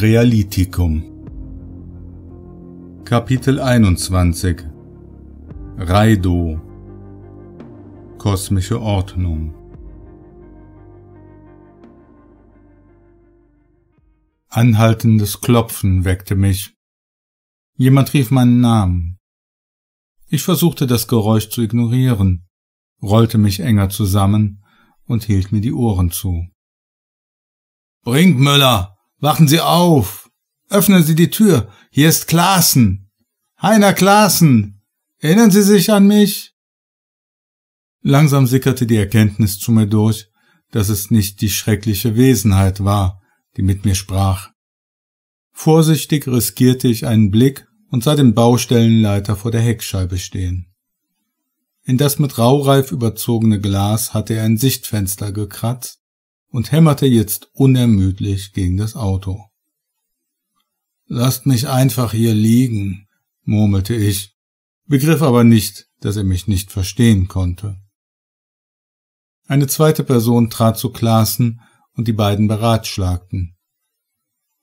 Krealitikum Kapitel 21 Raido Kosmische Ordnung Anhaltendes Klopfen weckte mich. Jemand rief meinen Namen. Ich versuchte das Geräusch zu ignorieren, rollte mich enger zusammen und hielt mir die Ohren zu. Brinkmüller, wachen Sie auf! Öffnen Sie die Tür, hier ist Klaassen! Heiner Klaassen! Erinnern Sie sich an mich? Langsam sickerte die Erkenntnis zu mir durch, dass es nicht die schreckliche Wesenheit war, die mit mir sprach. Vorsichtig riskierte ich einen Blick und sah den Baustellenleiter vor der Heckscheibe stehen. In das mit Raureif überzogene Glas hatte er ein Sichtfenster gekratzt und hämmerte jetzt unermüdlich gegen das Auto. Lasst mich einfach hier liegen, murmelte ich, begriff aber nicht, dass er mich nicht verstehen konnte. Eine zweite Person trat zu Klassen und die beiden beratschlagten.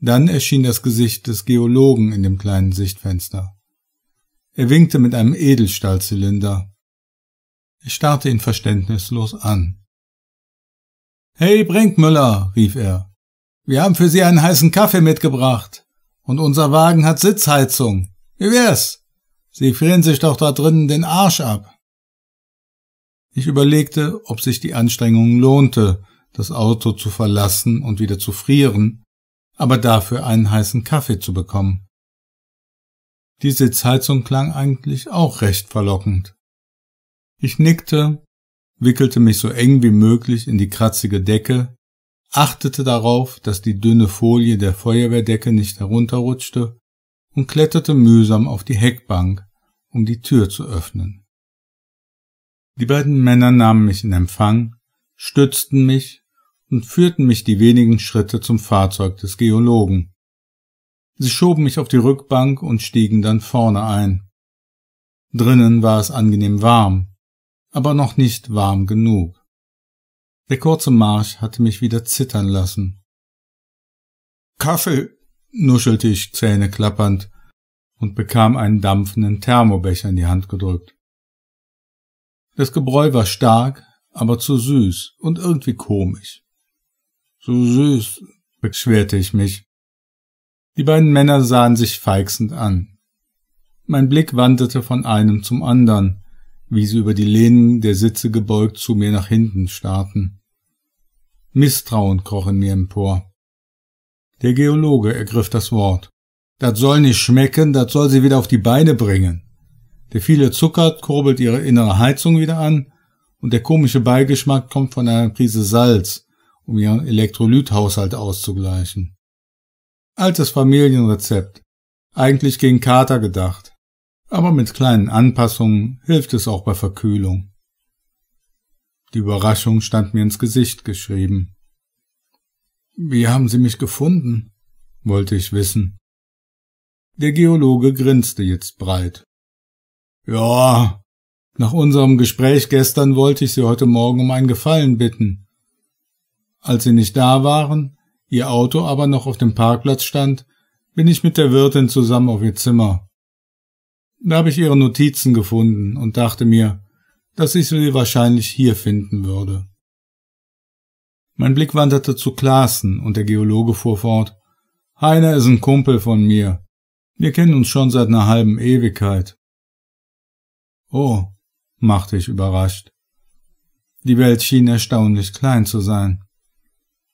Dann erschien das Gesicht des Geologen in dem kleinen Sichtfenster. Er winkte mit einem Edelstahlzylinder. Ich starrte ihn verständnislos an. Hey Brinkmüller, rief er, wir haben für Sie einen heißen Kaffee mitgebracht. Und unser Wagen hat Sitzheizung. Wie wär's? Sie frieren sich doch da drinnen den Arsch ab. Ich überlegte, ob sich die Anstrengung lohnte, das Auto zu verlassen und wieder zu frieren, aber dafür einen heißen Kaffee zu bekommen. Die Sitzheizung klang eigentlich auch recht verlockend. Ich nickte, wickelte mich so eng wie möglich in die kratzige Decke, achtete darauf, dass die dünne Folie der Feuerwehrdecke nicht herunterrutschte und kletterte mühsam auf die Heckbank, um die Tür zu öffnen. Die beiden Männer nahmen mich in Empfang, stützten mich und führten mich die wenigen Schritte zum Fahrzeug des Geologen. Sie schoben mich auf die Rückbank und stiegen dann vorne ein. Drinnen war es angenehm warm, aber noch nicht warm genug. Der kurze Marsch hatte mich wieder zittern lassen. Kaffee, nuschelte ich Zähne klappernd und bekam einen dampfenden Thermobecher in die Hand gedrückt. Das Gebräu war stark, aber zu süß und irgendwie komisch. So süß, beschwerte ich mich. Die beiden Männer sahen sich feixend an. Mein Blick wanderte von einem zum anderen, wie sie über die Lehnen der Sitze gebeugt zu mir nach hinten starrten. Misstrauen kroch in mir empor. Der Geologe ergriff das Wort. Das soll nicht schmecken, das soll sie wieder auf die Beine bringen. Der viele Zucker kurbelt ihre innere Heizung wieder an, und der komische Beigeschmack kommt von einer Prise Salz, um ihren Elektrolythaushalt auszugleichen. Altes Familienrezept. Eigentlich gegen Kater gedacht. Aber mit kleinen Anpassungen hilft es auch bei Verkühlung. Die Überraschung stand mir ins Gesicht geschrieben. Wie haben Sie mich gefunden? wollte ich wissen. Der Geologe grinste jetzt breit. Ja, nach unserem Gespräch gestern wollte ich Sie heute Morgen um einen Gefallen bitten. Als sie nicht da waren, ihr Auto aber noch auf dem Parkplatz stand, bin ich mit der Wirtin zusammen auf ihr Zimmer. Da habe ich ihre Notizen gefunden und dachte mir, dass ich sie wahrscheinlich hier finden würde. Mein Blick wanderte zu Klaassen und der Geologe fuhr fort. Heiner ist ein Kumpel von mir. Wir kennen uns schon seit einer halben Ewigkeit. Oh, machte ich überrascht. Die Welt schien erstaunlich klein zu sein.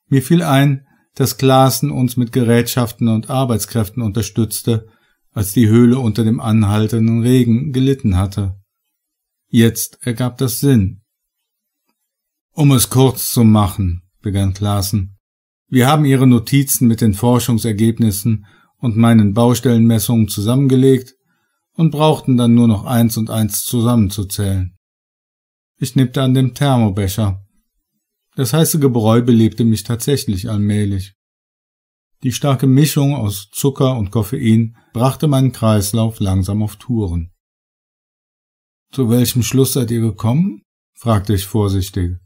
Mir fiel ein, dass Klaassen uns mit Gerätschaften und Arbeitskräften unterstützte, als die Höhle unter dem anhaltenden Regen gelitten hatte. Jetzt ergab das Sinn. Um es kurz zu machen, begann Klaassen. Wir haben Ihre Notizen mit den Forschungsergebnissen und meinen Baustellenmessungen zusammengelegt und brauchten dann nur noch eins und eins zusammenzuzählen. Ich nippte an dem Thermobecher. Das heiße Gebräu belebte mich tatsächlich allmählich. Die starke Mischung aus Zucker und Koffein brachte meinen Kreislauf langsam auf Touren. Zu welchem Schluss seid ihr gekommen? fragte ich vorsichtig.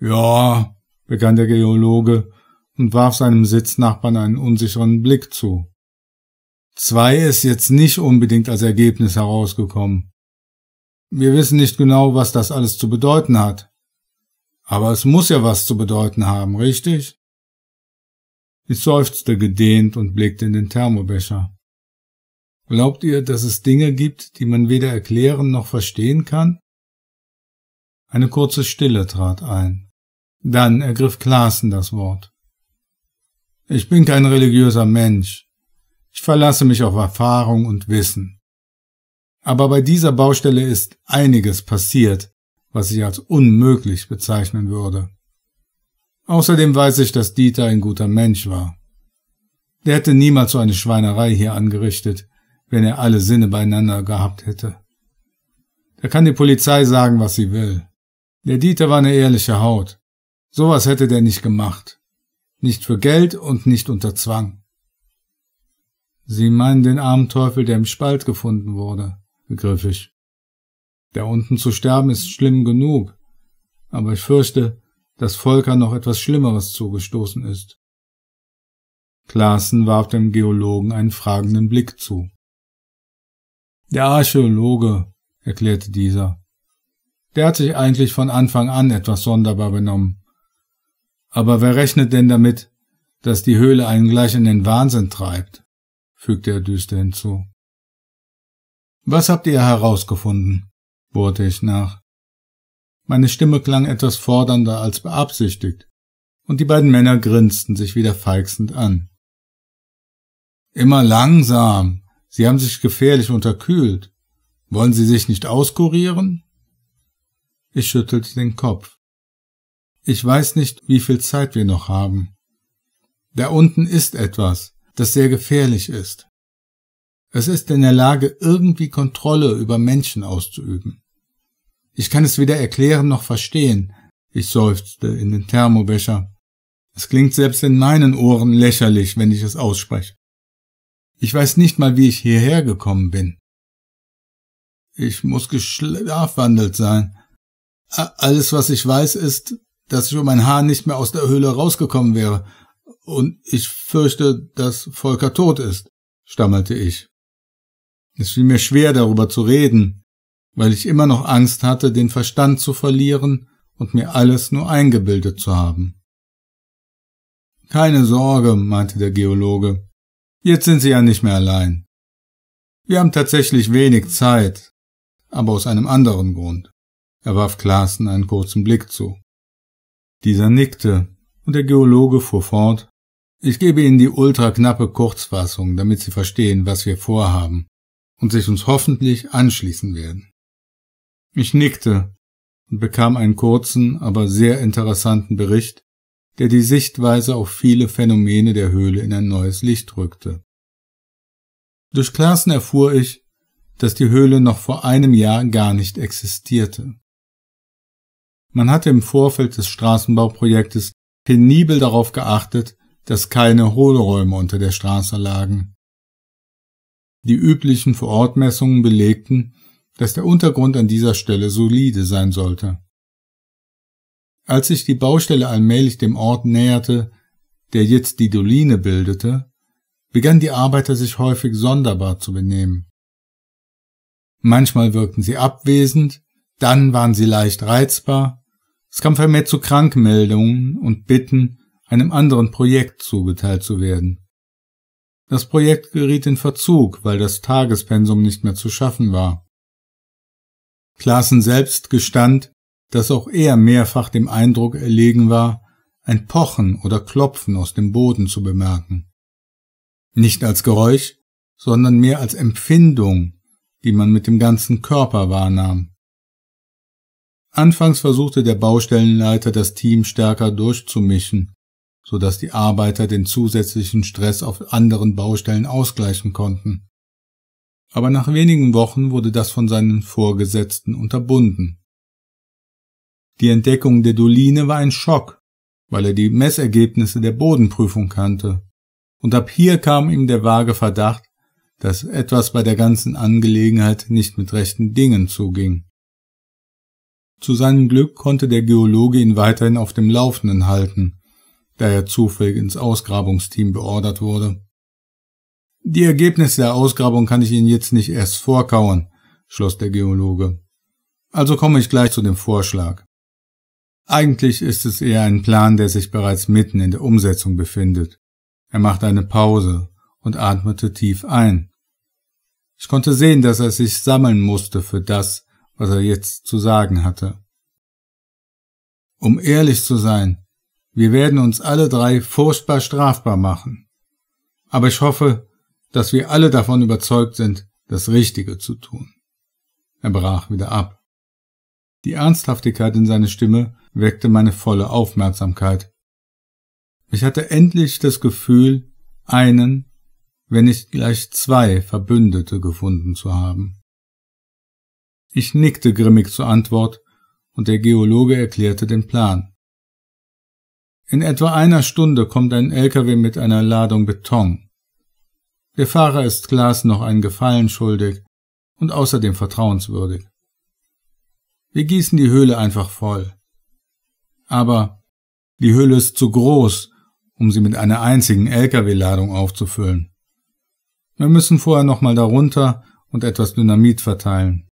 Ja, begann der Geologe und warf seinem Sitznachbarn einen unsicheren Blick zu. Zwei ist jetzt nicht unbedingt als Ergebnis herausgekommen. Wir wissen nicht genau, was das alles zu bedeuten hat. Aber es muss ja was zu bedeuten haben, richtig? Ich seufzte gedehnt und blickte in den Thermobecher. Glaubt ihr, dass es Dinge gibt, die man weder erklären noch verstehen kann? Eine kurze Stille trat ein. Dann ergriff Klaassen das Wort. Ich bin kein religiöser Mensch. Ich verlasse mich auf Erfahrung und Wissen. Aber bei dieser Baustelle ist einiges passiert, was ich als unmöglich bezeichnen würde. Außerdem weiß ich, dass Dieter ein guter Mensch war. Der hätte niemals so eine Schweinerei hier angerichtet, wenn er alle Sinne beieinander gehabt hätte. Da kann die Polizei sagen, was sie will. Der Dieter war eine ehrliche Haut. Sowas hätte der nicht gemacht. Nicht für Geld und nicht unter Zwang. Sie meinen den armen Teufel, der im Spalt gefunden wurde, begriff ich. Da unten zu sterben ist schlimm genug, aber ich fürchte, dass Volker noch etwas Schlimmeres zugestoßen ist. Klaassen warf dem Geologen einen fragenden Blick zu. Der Archäologe, erklärte dieser. Der hat sich eigentlich von Anfang an etwas sonderbar benommen. Aber wer rechnet denn damit, dass die Höhle einen gleich in den Wahnsinn treibt? fügte er düster hinzu. Was habt ihr herausgefunden? bohrte ich nach. Meine Stimme klang etwas fordernder als beabsichtigt, und die beiden Männer grinsten sich wieder feixend an. Immer langsam, Sie haben sich gefährlich unterkühlt. Wollen Sie sich nicht auskurieren? Ich schüttelte den Kopf. Ich weiß nicht, wie viel Zeit wir noch haben. Da unten ist etwas, das sehr gefährlich ist. Es ist in der Lage, irgendwie Kontrolle über Menschen auszuüben. Ich kann es weder erklären noch verstehen. Ich seufzte in den Thermobecher. Es klingt selbst in meinen Ohren lächerlich, wenn ich es ausspreche. Ich weiß nicht mal, wie ich hierher gekommen bin. Ich muss geschlafwandelt sein. Alles, was ich weiß, ist, dass ich um ein Haar nicht mehr aus der Höhle rausgekommen wäre. Und ich fürchte, dass Volker tot ist, stammelte ich. Es fiel mir schwer, darüber zu reden, weil ich immer noch Angst hatte, den Verstand zu verlieren und mir alles nur eingebildet zu haben. Keine Sorge, meinte der Geologe. Jetzt sind Sie ja nicht mehr allein. Wir haben tatsächlich wenig Zeit, aber aus einem anderen Grund. Er warf Klaassen einen kurzen Blick zu. Dieser nickte, und der Geologe fuhr fort. Ich gebe Ihnen die ultraknappe Kurzfassung, damit Sie verstehen, was wir vorhaben und sich uns hoffentlich anschließen werden. Ich nickte und bekam einen kurzen, aber sehr interessanten Bericht der die Sichtweise auf viele Phänomene der Höhle in ein neues Licht rückte. Durch Klaassen erfuhr ich, dass die Höhle noch vor einem Jahr gar nicht existierte. Man hatte im Vorfeld des Straßenbauprojektes penibel darauf geachtet, dass keine Hohlräume unter der Straße lagen. Die üblichen Vorortmessungen belegten, dass der Untergrund an dieser Stelle solide sein sollte. Als sich die Baustelle allmählich dem Ort näherte, der jetzt die Doline bildete, begannen die Arbeiter sich häufig sonderbar zu benehmen. Manchmal wirkten sie abwesend, dann waren sie leicht reizbar, es kam vermehrt zu Krankmeldungen und Bitten, einem anderen Projekt zugeteilt zu werden. Das Projekt geriet in Verzug, weil das Tagespensum nicht mehr zu schaffen war. Klaassen selbst gestand, dass auch er mehrfach dem Eindruck erlegen war, ein Pochen oder Klopfen aus dem Boden zu bemerken. Nicht als Geräusch, sondern mehr als Empfindung, die man mit dem ganzen Körper wahrnahm. Anfangs versuchte der Baustellenleiter das Team stärker durchzumischen, so dass die Arbeiter den zusätzlichen Stress auf anderen Baustellen ausgleichen konnten. Aber nach wenigen Wochen wurde das von seinen Vorgesetzten unterbunden. Die Entdeckung der Doline war ein Schock, weil er die Messergebnisse der Bodenprüfung kannte. Und ab hier kam ihm der vage Verdacht, dass etwas bei der ganzen Angelegenheit nicht mit rechten Dingen zuging. Zu seinem Glück konnte der Geologe ihn weiterhin auf dem Laufenden halten, da er zufällig ins Ausgrabungsteam beordert wurde. Die Ergebnisse der Ausgrabung kann ich Ihnen jetzt nicht erst vorkauen, schloss der Geologe. Also komme ich gleich zu dem Vorschlag. Eigentlich ist es eher ein Plan, der sich bereits mitten in der Umsetzung befindet. Er machte eine Pause und atmete tief ein. Ich konnte sehen, dass er sich sammeln musste für das, was er jetzt zu sagen hatte. Um ehrlich zu sein, wir werden uns alle drei furchtbar strafbar machen. Aber ich hoffe, dass wir alle davon überzeugt sind, das Richtige zu tun. Er brach wieder ab. Die Ernsthaftigkeit in seiner Stimme weckte meine volle Aufmerksamkeit. Ich hatte endlich das Gefühl, einen, wenn nicht gleich zwei Verbündete gefunden zu haben. Ich nickte grimmig zur Antwort und der Geologe erklärte den Plan. In etwa einer Stunde kommt ein LKW mit einer Ladung Beton. Der Fahrer ist Glas noch einen Gefallen schuldig und außerdem vertrauenswürdig. Wir gießen die Höhle einfach voll. Aber die Höhle ist zu groß, um sie mit einer einzigen LKW-Ladung aufzufüllen. Wir müssen vorher nochmal darunter und etwas Dynamit verteilen.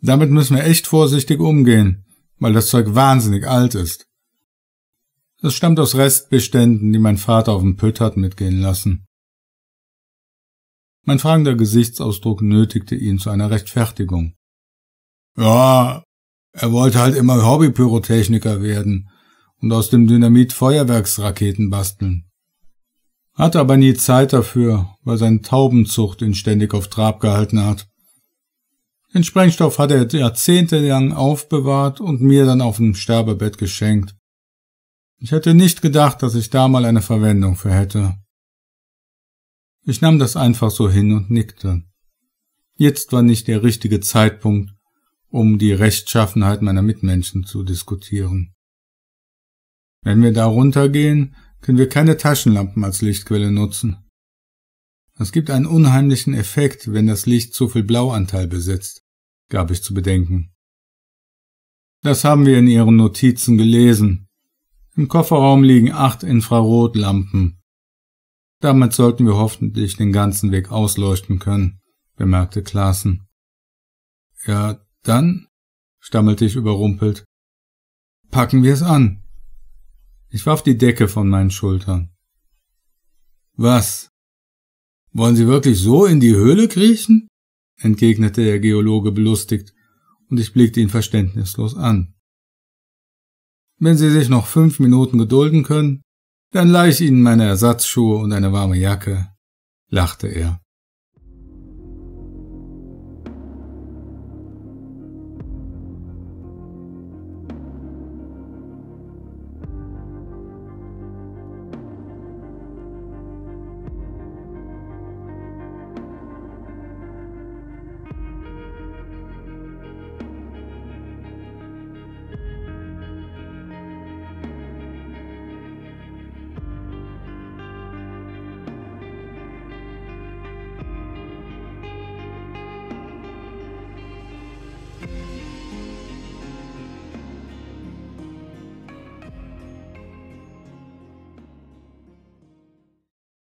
Damit müssen wir echt vorsichtig umgehen, weil das Zeug wahnsinnig alt ist. Es stammt aus Restbeständen, die mein Vater auf dem Pütt hat mitgehen lassen. Mein fragender Gesichtsausdruck nötigte ihn zu einer Rechtfertigung. Ja, er wollte halt immer Hobbypyrotechniker werden und aus dem Dynamit Feuerwerksraketen basteln. Hatte aber nie Zeit dafür, weil seine Taubenzucht ihn ständig auf Trab gehalten hat. Den Sprengstoff hat er jahrzehntelang aufbewahrt und mir dann auf dem Sterbebett geschenkt. Ich hätte nicht gedacht, dass ich da mal eine Verwendung für hätte. Ich nahm das einfach so hin und nickte. Jetzt war nicht der richtige Zeitpunkt, um die Rechtschaffenheit meiner Mitmenschen zu diskutieren. Wenn wir da runtergehen, können wir keine Taschenlampen als Lichtquelle nutzen. Es gibt einen unheimlichen Effekt, wenn das Licht zu viel Blauanteil besitzt, gab ich zu bedenken. Das haben wir in Ihren Notizen gelesen. Im Kofferraum liegen acht Infrarotlampen. Damit sollten wir hoffentlich den ganzen Weg ausleuchten können, bemerkte Klaassen. Ja, dann, stammelte ich überrumpelt, packen wir es an. Ich warf die Decke von meinen Schultern. Was? Wollen Sie wirklich so in die Höhle kriechen? entgegnete der Geologe belustigt, und ich blickte ihn verständnislos an. Wenn Sie sich noch fünf Minuten gedulden können, dann leih ich Ihnen meine Ersatzschuhe und eine warme Jacke, lachte er.